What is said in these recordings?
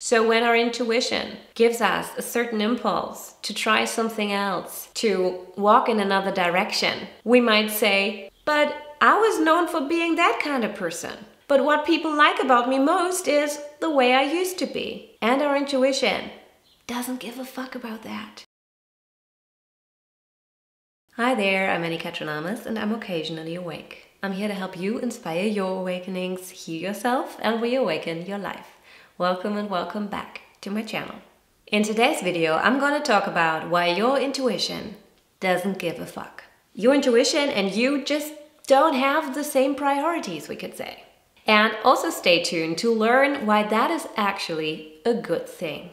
So, when our intuition gives us a certain impulse to try something else, to walk in another direction, we might say, But I was known for being that kind of person. But what people like about me most is the way I used to be. And our intuition doesn't give a fuck about that. Hi there, I'm Anne-Katrin Elmers and I'm occasionally awake. I'm here to help you inspire your awakenings, heal yourself, and reawaken your life. Welcome and welcome back to my channel. In today's video, I'm gonna talk about why your intuition doesn't give a fuck. Your intuition and you just don't have the same priorities, we could say. And also stay tuned to learn why that is actually a good thing.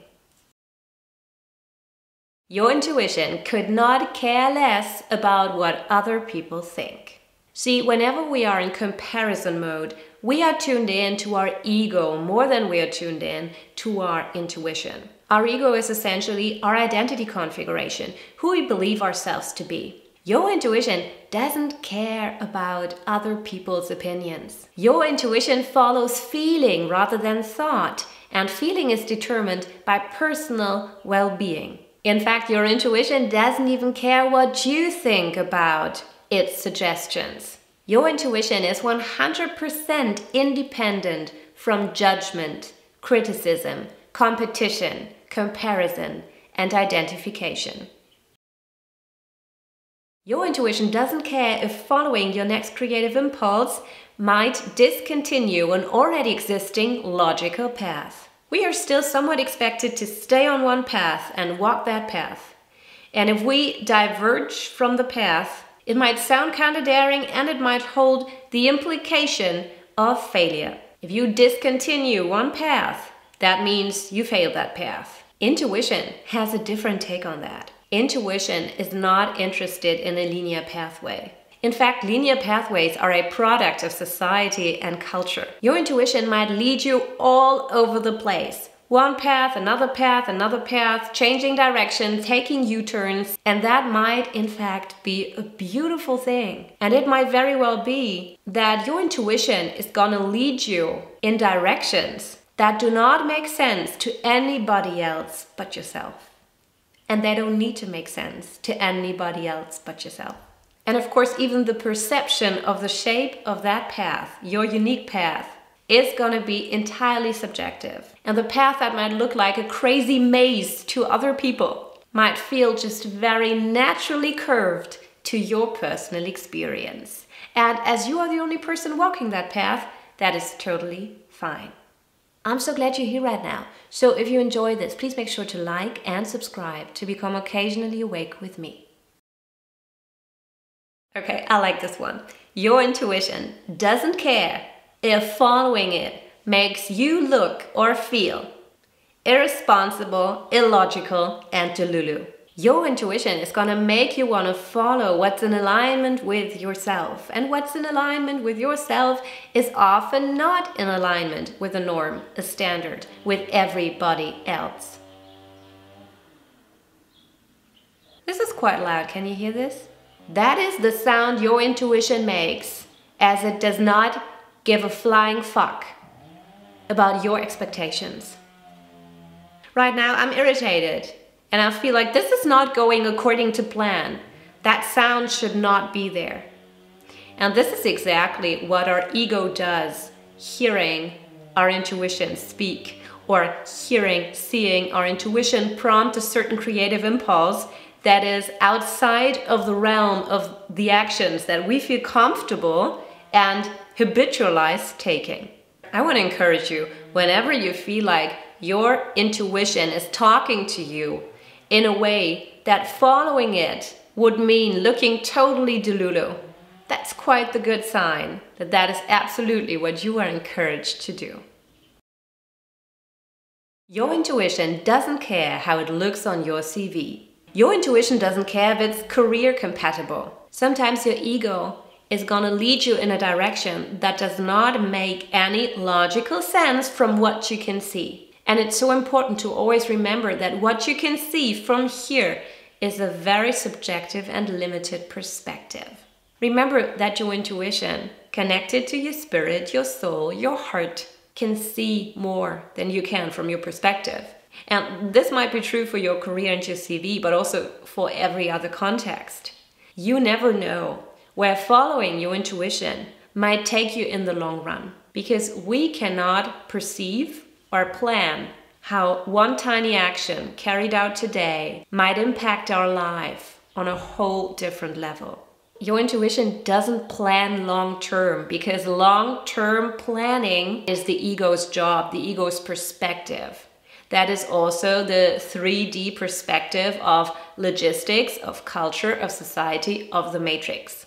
Your intuition could not care less about what other people think. See, whenever we are in comparison mode, we are tuned in to our ego more than we are tuned in to our intuition. Our ego is essentially our identity configuration, who we believe ourselves to be. Your intuition doesn't care about other people's opinions. Your intuition follows feeling rather than thought, and feeling is determined by personal well being. In fact, your intuition doesn't even care what you think about its suggestions. Your intuition is 100% independent from judgment, criticism, competition, comparison, and identification. Your intuition doesn't care if following your next creative impulse might discontinue an already existing logical path. We are still somewhat expected to stay on one path and walk that path. And if we diverge from the path, it might sound kind of daring and it might hold the implication of failure. If you discontinue one path, that means you failed that path. Intuition has a different take on that. Intuition is not interested in a linear pathway. In fact, linear pathways are a product of society and culture. Your intuition might lead you all over the place, one path, another path, another path, changing direction, taking U turns, and that might in fact be a beautiful thing. And it might very well be that your intuition is gonna lead you in directions that do not make sense to anybody else but yourself. And they don't need to make sense to anybody else but yourself. And of course, even the perception of the shape of that path, your unique path, is going to be entirely subjective. And the path that might look like a crazy maze to other people might feel just very naturally curved to your personal experience. And as you are the only person walking that path, that is totally fine. I'm so glad you're here right now. So if you enjoy this, please make sure to like and subscribe to become occasionally awake with me. Okay, I like this one. Your intuition doesn't care if following it makes you look or feel irresponsible, illogical, and delulu. Your intuition is to make you want to follow what's in alignment with yourself. And what's in alignment with yourself is often not in alignment with a norm, a standard, with everybody else. This is quite loud. Can you hear this? That is the sound your intuition makes as it does not give a flying fuck about your expectations. Right now, I'm irritated and I feel like this is not going according to plan. That sound should not be there. And this is exactly what our ego does, hearing our intuition speak or hearing, seeing our intuition prompt a certain creative impulse that is outside of the realm of the actions that we feel comfortable and habitualize taking. I want to encourage you whenever you feel like your intuition is talking to you in a way that following it would mean looking totally delulu. That's quite the good sign that that is absolutely what you are encouraged to do. Your intuition doesn't care how it looks on your CV. Your intuition doesn't care if it's career compatible. Sometimes your ego is to lead you in a direction that does not make any logical sense from what you can see. And it's so important to always remember that what you can see from here is a very subjective and limited perspective. Remember that your intuition, connected to your spirit, your soul, your heart, can see more than you can from your perspective. And this might be true for your career and your CV, but also for every other context. You never know where following your intuition might take you in the long run because we cannot perceive or plan how one tiny action carried out today might impact our life on a whole different level. Your intuition doesn't plan long term because long term planning is the ego's job, the ego's perspective. That is also the 3D perspective of logistics, of culture, of society, of the matrix.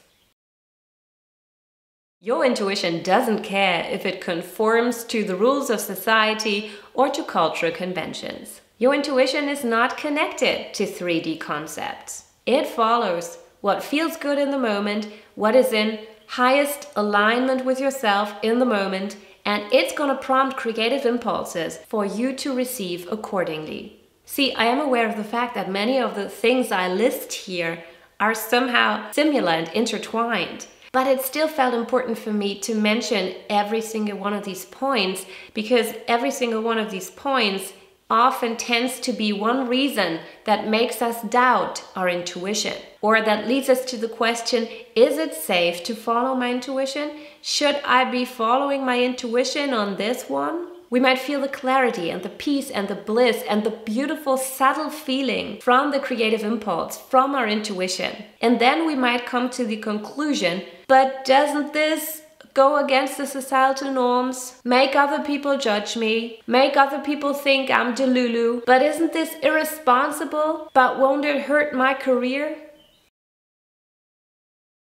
Your intuition doesn't care if it conforms to the rules of society or to cultural conventions. Your intuition is not connected to 3D concepts. It follows what feels good in the moment, what is in highest alignment with yourself in the moment, and it's going to prompt creative impulses for you to receive accordingly. See, I am aware of the fact that many of the things I list here are somehow similar and intertwined. But it still felt important for me to mention every single one of these points because every single one of these points often tends to be one reason that makes us doubt our intuition or that leads us to the question is it safe to follow my intuition? Should I be following my intuition on this one? We might feel the clarity and the peace and the bliss and the beautiful, subtle feeling from the creative impulse, from our intuition. And then we might come to the conclusion but doesn't this go against the societal norms, make other people judge me, make other people think I'm delulu. But isn't this irresponsible? But won't it hurt my career?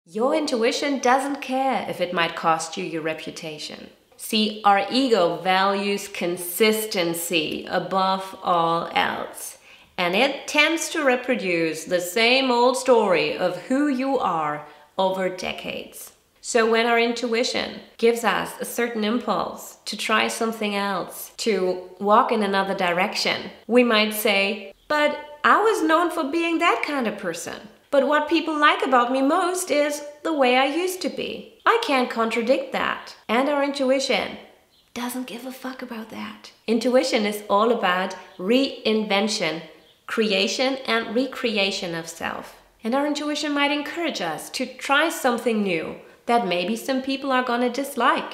Your intuition doesn't care if it might cost you your reputation. See, our ego values consistency above all else. And it tends to reproduce the same old story of who you are over decades. So, when our intuition gives us a certain impulse to try something else, to walk in another direction, we might say, But I was known for being that kind of person. But what people like about me most is the way I used to be. I can't contradict that. And our intuition doesn't give a fuck about that. Intuition is all about reinvention, creation, and recreation of self. And our intuition might encourage us to try something new that maybe some people are gonna dislike,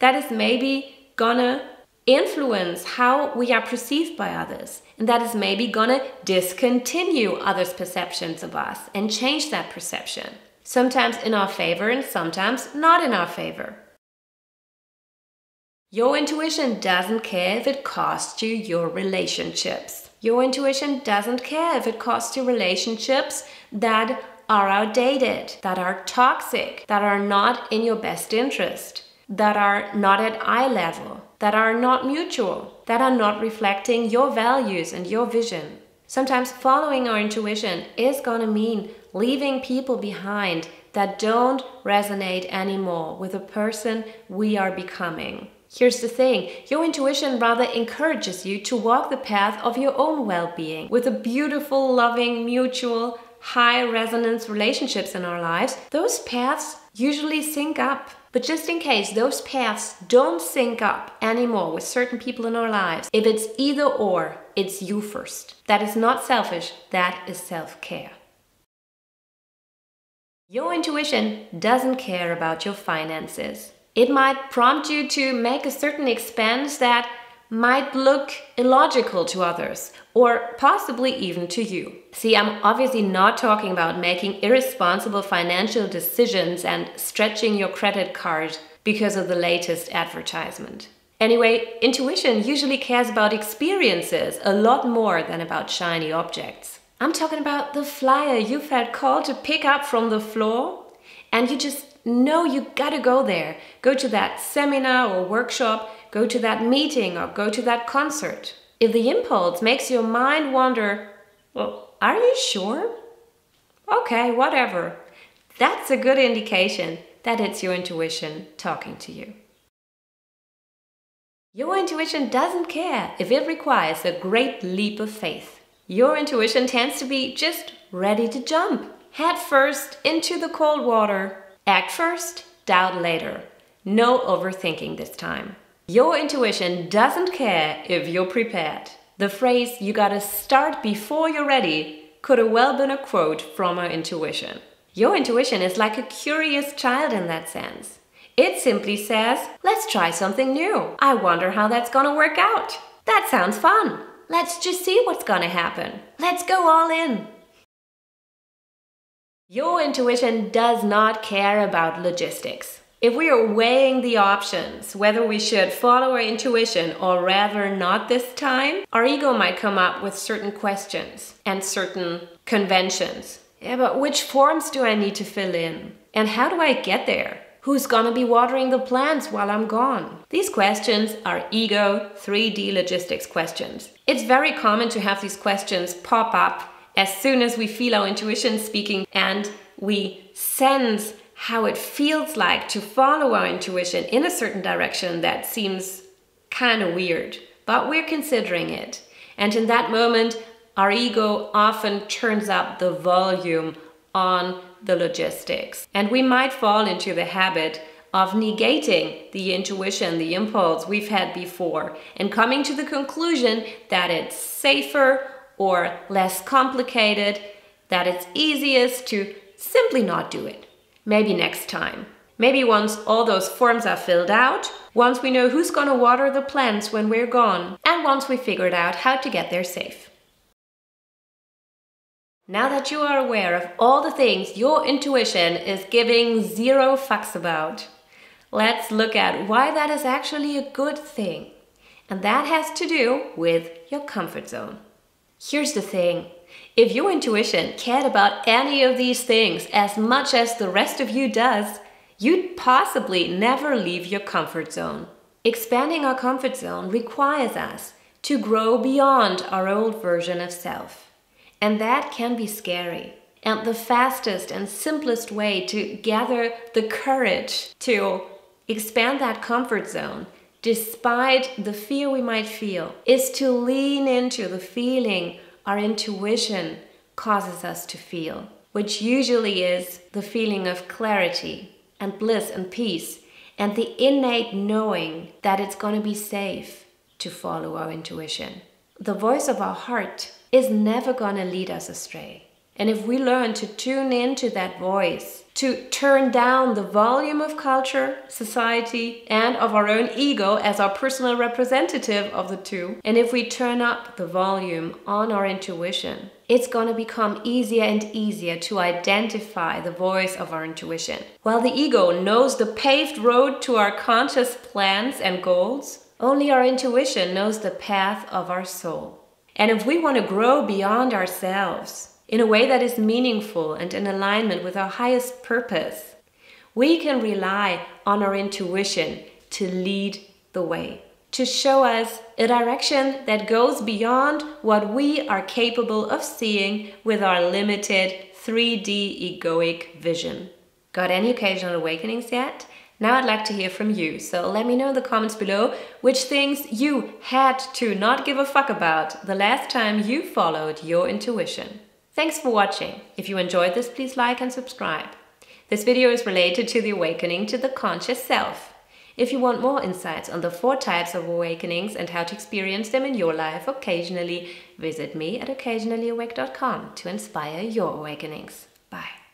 that is maybe gonna influence how we are perceived by others, and that is maybe gonna discontinue others' perceptions of us and change that perception, sometimes in our favor and sometimes not in our favor. Your intuition doesn't care if it costs you your relationships. Your intuition doesn't care if it costs you relationships that are outdated, that are toxic, that are not in your best interest, that are not at eye level, that are not mutual, that are not reflecting your values and your vision. Sometimes following our intuition is going to mean leaving people behind that don't resonate anymore with the person we are becoming. Here's the thing your intuition rather encourages you to walk the path of your own well being with a beautiful, loving, mutual, high resonance relationships in our lives, those paths usually sync up. But just in case those paths don't sync up anymore with certain people in our lives, if it's either or, it's you first. That is not selfish, that is self care. Your intuition doesn't care about your finances. It might prompt you to make a certain expense that might look illogical to others or possibly even to you. See, I'm obviously not talking about making irresponsible financial decisions and stretching your credit card because of the latest advertisement. Anyway, intuition usually cares about experiences a lot more than about shiny objects. I'm talking about the flyer you felt called to pick up from the floor and you just know you gotta go there. Go to that seminar or workshop go to that meeting or go to that concert. If the impulse makes your mind wonder, well, are you sure? Okay, whatever. That's a good indication that it's your intuition talking to you. Your intuition doesn't care if it requires a great leap of faith. Your intuition tends to be just ready to jump, head first into the cold water. Act first, doubt later. No overthinking this time. Your intuition doesn't care if you're prepared. The phrase, you gotta start before you're ready, could have well been a quote from our intuition. Your intuition is like a curious child in that sense. It simply says, let's try something new. I wonder how that's gonna work out. That sounds fun. Let's just see what's gonna happen. Let's go all in. Your intuition does not care about logistics. If we are weighing the options, whether we should follow our intuition or rather not this time, our ego might come up with certain questions and certain conventions. Yeah, but which forms do I need to fill in? And how do I get there? Who's gonna be watering the plants while I'm gone? These questions are ego 3D logistics questions. It's very common to have these questions pop up as soon as we feel our intuition speaking and we sense how it feels like to follow our intuition in a certain direction that seems kind of weird, but we're considering it. And in that moment, our ego often turns up the volume on the logistics. And we might fall into the habit of negating the intuition, the impulse we've had before, and coming to the conclusion that it's safer or less complicated, that it's easiest to simply not do it. Maybe next time. Maybe once all those forms are filled out, once we know who's gonna water the plants when we're gone, and once we figured out how to get there safe. Now that you are aware of all the things your intuition is giving zero fucks about, let's look at why that is actually a good thing. And that has to do with your comfort zone. Here's the thing if your intuition cared about any of these things as much as the rest of you does, you'd possibly never leave your comfort zone. Expanding our comfort zone requires us to grow beyond our old version of self. And that can be scary. And the fastest and simplest way to gather the courage to expand that comfort zone despite the fear we might feel, is to lean into the feeling our intuition causes us to feel, which usually is the feeling of clarity and bliss and peace and the innate knowing that it's going to be safe to follow our intuition. The voice of our heart is never going to lead us astray. And if we learn to tune into that voice, to turn down the volume of culture, society, and of our own ego as our personal representative of the two, and if we turn up the volume on our intuition, it's going to become easier and easier to identify the voice of our intuition. While the ego knows the paved road to our conscious plans and goals, only our intuition knows the path of our soul. And if we want to grow beyond ourselves, in a way that is meaningful and in alignment with our highest purpose, we can rely on our intuition to lead the way, to show us a direction that goes beyond what we are capable of seeing with our limited 3D egoic vision. Got any occasional awakenings yet? Now I'd like to hear from you, so let me know in the comments below which things you had to not give a fuck about the last time you followed your intuition. Thanks for watching. If you enjoyed this, please like and subscribe. This video is related to the awakening to the conscious self. If you want more insights on the four types of awakenings and how to experience them in your life occasionally, visit me at occasionallyawake.com to inspire your awakenings. Bye.